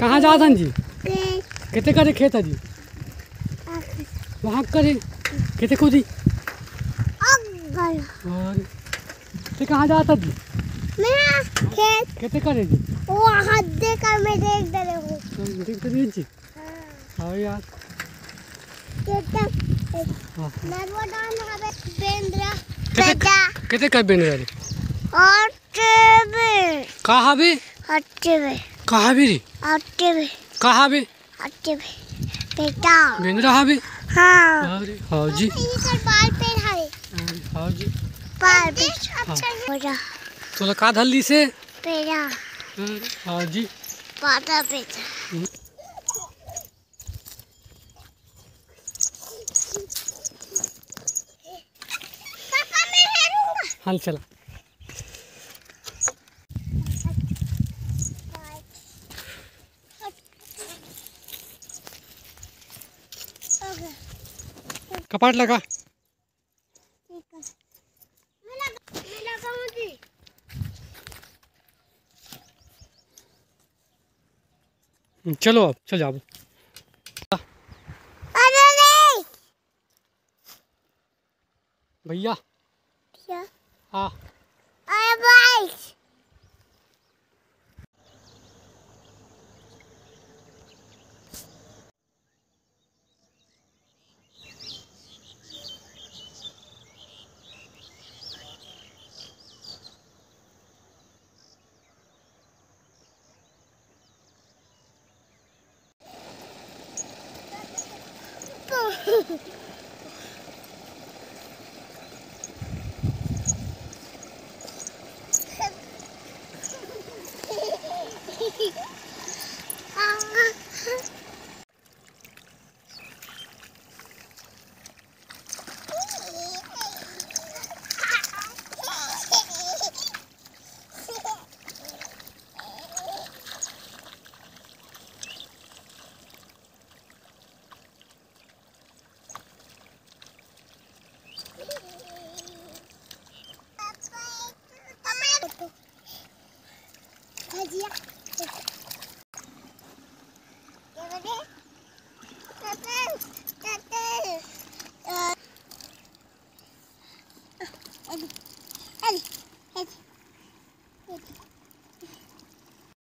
कहाँ जा हन जी के कितने करे खेत है जी? वहाँ करे कितने कूदी अगल और ते कहाँ जाता जी मेरा खेत कितने करे जी? वो हाथ देकर मैं देख डरे हूँ तो देख तो जी हाँ यार। कितना हाँ नर्मदा नहावे बेंद्रा कितने बेटा कितने कर बेन रे और कहाँ बे और टीवी कहाँ भी कहाँ बे और टीवी बेटा। बेन रहा बे हाँ। अरे हाँ जी। ये बाल पे है। अरे हाँ जी। बाल पे अच्छा है। तो का धल्ली से? हाँ जी। पाता बेटा। पापा मैं हेरूँगा। हाल चला। कपाट लगा। ठीक है मैं लगा मैं लगाऊँगी चलो अब चल जाओ। भैया। क्या? हाँ। Yeah. dire. Regardez. Euh, allez, allez.